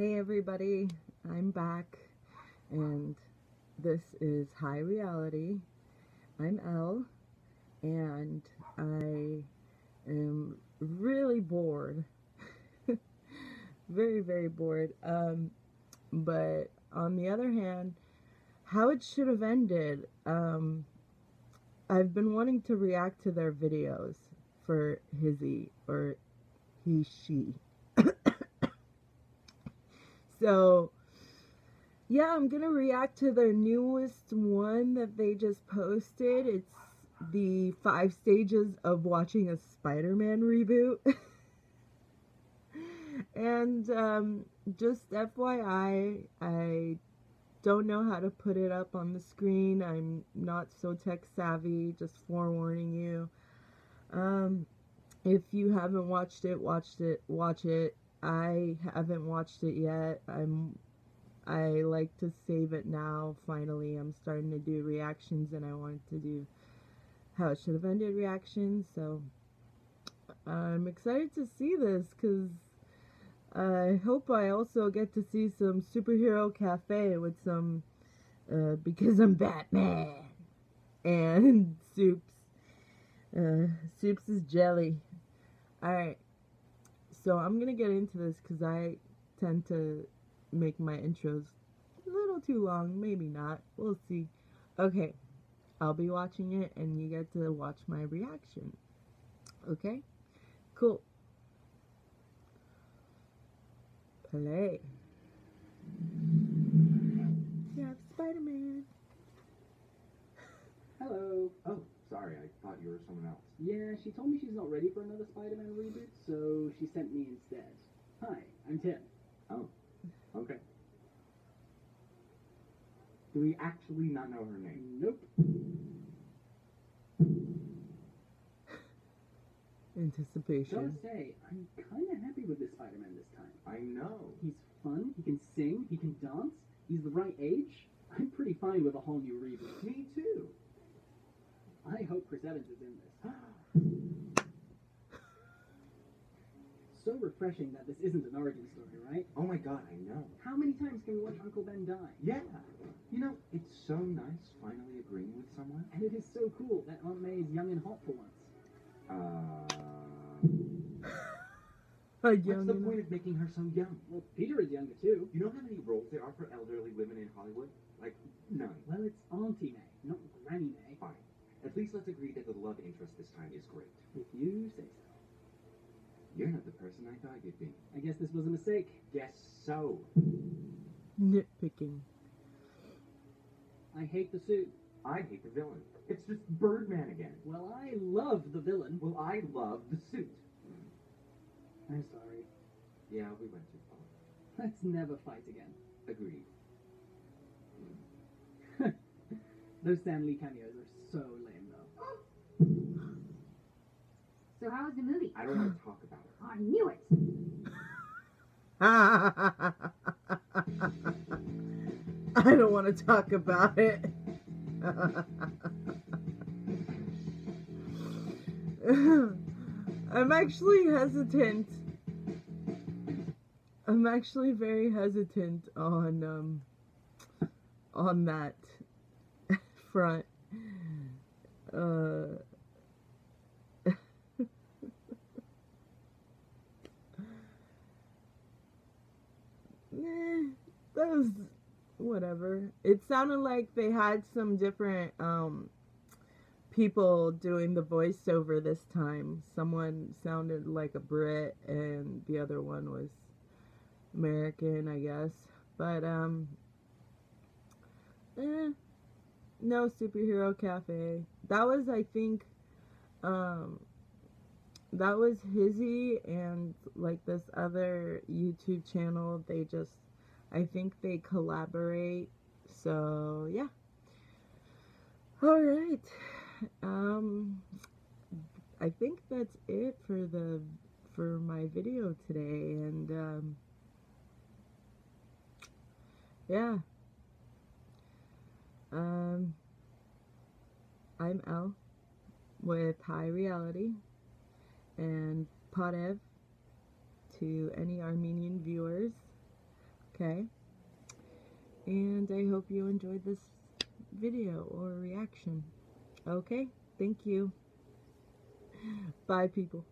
Hey everybody, I'm back and this is High Reality. I'm Elle and I am really bored. very, very bored. Um, but on the other hand, how it should have ended, um, I've been wanting to react to their videos for HISHE or he, she. So, yeah, I'm gonna react to their newest one that they just posted. It's the five stages of watching a Spider Man reboot. and um, just FYI, I don't know how to put it up on the screen. I'm not so tech savvy, just forewarning you. Um, if you haven't watched it, watched it, watch it. I haven't watched it yet. I'm I like to save it now. Finally, I'm starting to do reactions and I wanted to do how it should have ended reactions. So I'm excited to see this cuz I hope I also get to see some superhero cafe with some uh, because I'm Batman and Supes. Uh, Supes is jelly. All right. So I'm to get into this because I tend to make my intros a little too long. Maybe not. We'll see. Okay. I'll be watching it and you get to watch my reaction. Okay? Cool. Play. Yeah, Spider-Man. Hello. Oh, sorry, I thought you were someone else. Yeah, she told me she's not ready for another Spider-Man reboot, so she sent me instead. Hi, I'm Tim. Oh, okay. Do we actually not know her name? Nope. Anticipation. Gotta say, I'm kinda happy with this Spider-Man this time. I know. He's fun, he can sing, he can dance, he's the right age. I'm pretty fine with a whole new reboot. Me too. I hope Chris Evans is in this. so refreshing that this isn't an origin story, right? Oh my god, I know. How many times can we watch Uncle Ben die? Yeah. You know, it's so nice finally agreeing with someone. And it is so cool that Aunt May is young and hot for once. Uh. What's young the point of making her so young? Well, Peter is younger too. You know how many roles there are for elderly women in Hollywood? Like, none. Well, it's Auntie May, not Granny May. Fine. At least let's agree that the love interest this time is great. If you say so. You're not the person I thought you'd be. I guess this was a mistake. Guess so. Nitpicking. I hate the suit. I hate the villain. It's just Birdman again. Well, I love the villain. Well, I love the suit. I'm sorry. Yeah, we went too far. Let's never fight again. Agreed. Those Stan Lee cameos are so lame, though. So how was the movie? I don't want to talk about it. I knew it. I don't want to talk about it. I'm actually hesitant. I'm actually very hesitant on um on that front. Uh Eh, that was whatever. It sounded like they had some different um people doing the voiceover this time. Someone sounded like a Brit and the other one was American, I guess. But um eh, no superhero cafe. That was I think um that was HISHE and like this other YouTube channel. They just, I think they collaborate. So yeah. All right. Um, I think that's it for the for my video today, and um, yeah. Um, I'm Elle with High Reality and Padev to any Armenian viewers. Okay? And I hope you enjoyed this video or reaction. Okay? Thank you. Bye, people.